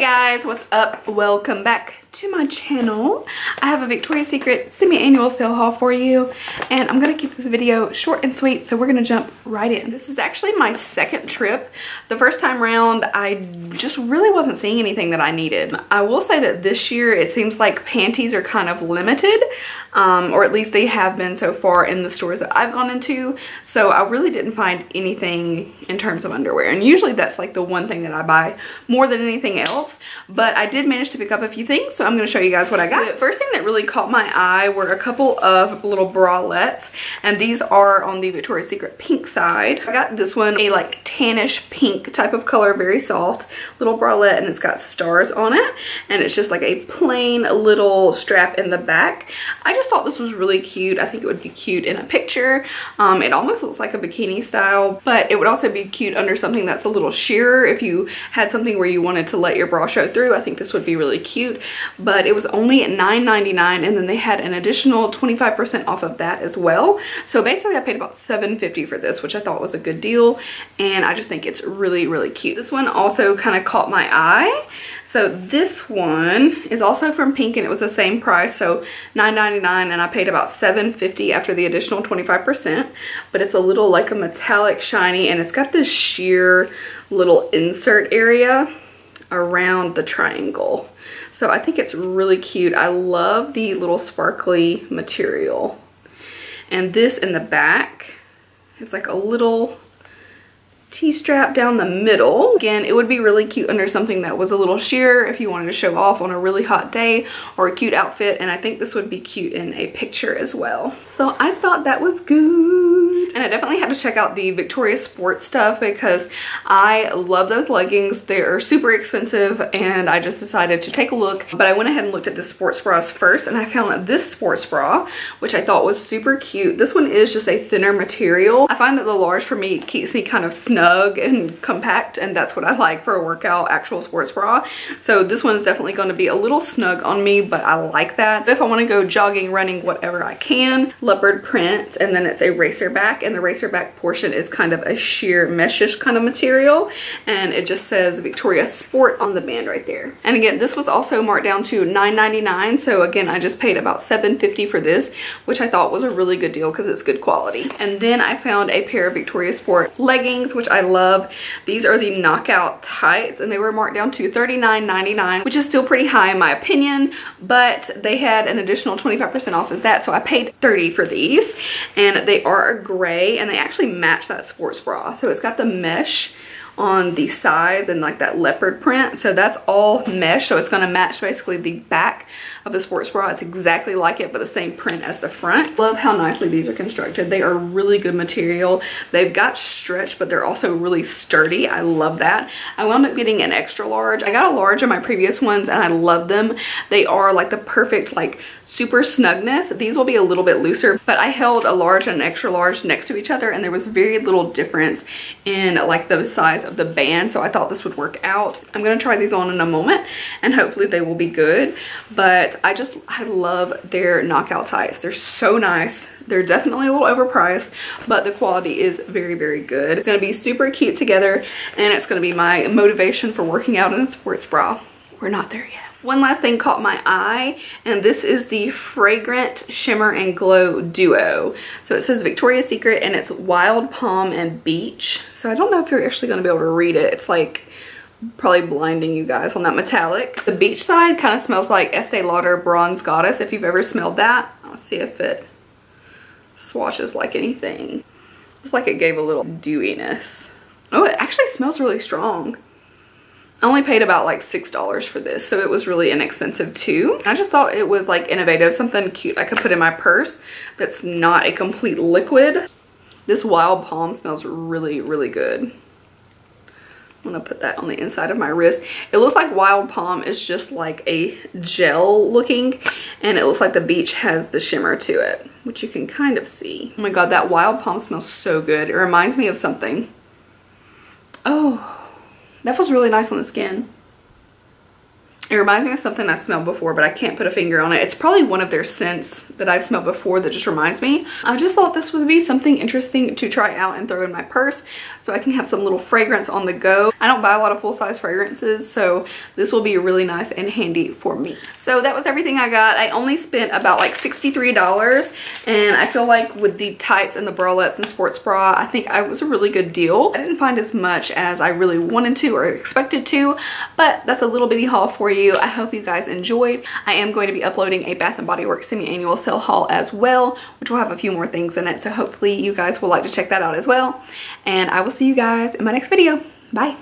Hey guys, what's up? Welcome back to my channel. I have a Victoria's Secret semi-annual sale haul for you and I'm gonna keep this video short and sweet so we're gonna jump right in. This is actually my second trip. The first time round I just really wasn't seeing anything that I needed. I will say that this year it seems like panties are kind of limited um, or at least they have been so far in the stores that I've gone into so I really didn't find anything in terms of underwear and usually that's like the one thing that I buy more than anything else but I did manage to pick up a few things so I'm to show you guys what I got. The first thing that really caught my eye were a couple of little bralettes and these are on the Victoria's Secret pink side. I got this one, a like tannish pink type of color, very soft little bralette and it's got stars on it and it's just like a plain little strap in the back. I just thought this was really cute. I think it would be cute in a picture. Um, it almost looks like a bikini style, but it would also be cute under something that's a little sheerer If you had something where you wanted to let your bra show through, I think this would be really cute but it was only $9.99 and then they had an additional 25% off of that as well. So basically I paid about $7.50 for this, which I thought was a good deal. And I just think it's really, really cute. This one also kind of caught my eye. So this one is also from Pink and it was the same price, so $9.99 and I paid about $7.50 after the additional 25%. But it's a little like a metallic shiny and it's got this sheer little insert area around the triangle. So I think it's really cute. I love the little sparkly material. And this in the back, it's like a little T-strap down the middle. Again, it would be really cute under something that was a little sheer if you wanted to show off on a really hot day or a cute outfit. And I think this would be cute in a picture as well. So I thought that was good. And I definitely had to check out the Victoria's Sport stuff because I love those leggings. They are super expensive and I just decided to take a look. But I went ahead and looked at the sports bras first and I found this sports bra, which I thought was super cute. This one is just a thinner material. I find that the large for me keeps me kind of snug and compact and that's what I like for a workout actual sports bra. So this one is definitely going to be a little snug on me but I like that. If I want to go jogging, running, whatever I can. Leopard print and then it's a racer back and the racer back portion is kind of a sheer meshish kind of material and it just says Victoria Sport on the band right there. And again this was also marked down to $9.99 so again I just paid about $7.50 for this which I thought was a really good deal because it's good quality. And then I found a pair of Victoria Sport leggings which I love. These are the knockout tights and they were marked down to $39.99, which is still pretty high in my opinion, but they had an additional 25% off of that. So I paid 30 for these and they are a gray and they actually match that sports bra. So it's got the mesh on the sides and like that leopard print. So that's all mesh. So it's gonna match basically the back of the sports bra. It's exactly like it, but the same print as the front. Love how nicely these are constructed. They are really good material. They've got stretch, but they're also really sturdy. I love that. I wound up getting an extra large. I got a large in my previous ones and I love them. They are like the perfect like super snugness. These will be a little bit looser, but I held a large and an extra large next to each other and there was very little difference in like the size of the band. So I thought this would work out. I'm gonna try these on in a moment and hopefully they will be good. But I just, I love their knockout tights. They're so nice. They're definitely a little overpriced, but the quality is very, very good. It's gonna be super cute together and it's gonna be my motivation for working out in a sports bra. We're not there yet. One last thing caught my eye, and this is the Fragrant Shimmer and Glow Duo. So it says Victoria's Secret, and it's Wild Palm and Beach. So I don't know if you're actually gonna be able to read it. It's like probably blinding you guys on that metallic. The beach side kind of smells like Estee Lauder Bronze Goddess if you've ever smelled that. I'll see if it swashes like anything. It's like it gave a little dewiness. Oh, it actually smells really strong. I only paid about like $6 for this, so it was really inexpensive too. I just thought it was like innovative, something cute I could put in my purse that's not a complete liquid. This wild palm smells really, really good. I'm gonna put that on the inside of my wrist. It looks like Wild Palm is just like a gel looking and it looks like the beach has the shimmer to it, which you can kind of see. Oh my God, that Wild Palm smells so good. It reminds me of something. Oh, that feels really nice on the skin. It reminds me of something I've smelled before, but I can't put a finger on it. It's probably one of their scents that I've smelled before that just reminds me. I just thought this would be something interesting to try out and throw in my purse so I can have some little fragrance on the go. I don't buy a lot of full-size fragrances, so this will be really nice and handy for me. So that was everything I got. I only spent about like $63 and I feel like with the tights and the bralettes and sports bra, I think I was a really good deal. I didn't find as much as I really wanted to or expected to, but that's a little bitty haul for you. I hope you guys enjoyed. I am going to be uploading a Bath & Body Works semi-annual sale haul as well, which will have a few more things in it. So hopefully you guys will like to check that out as well. And I will see you guys in my next video. Bye.